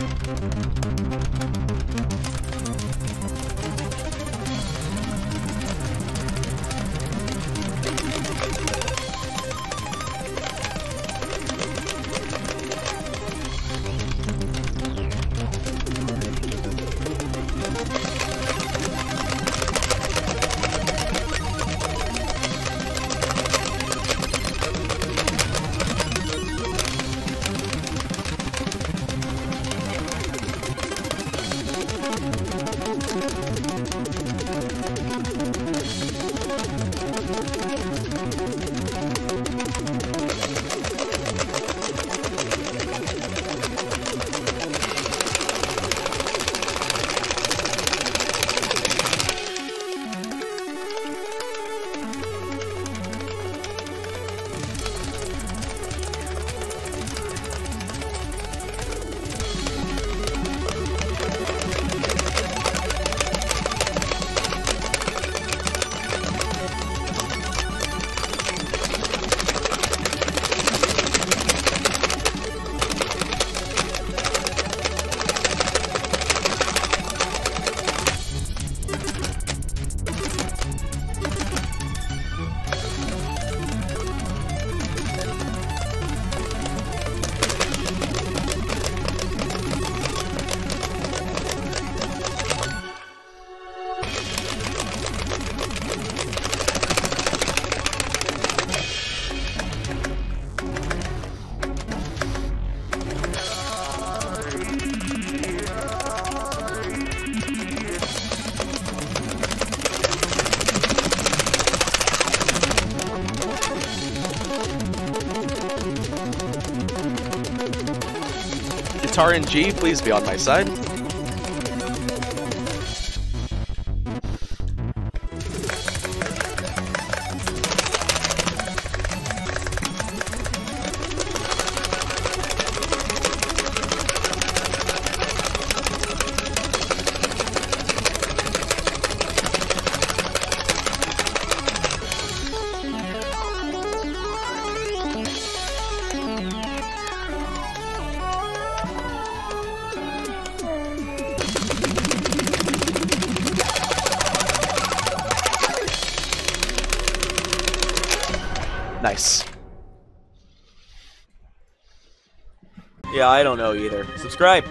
Thank you. G, please be on my side. Nice. Yeah, I don't know either. Subscribe.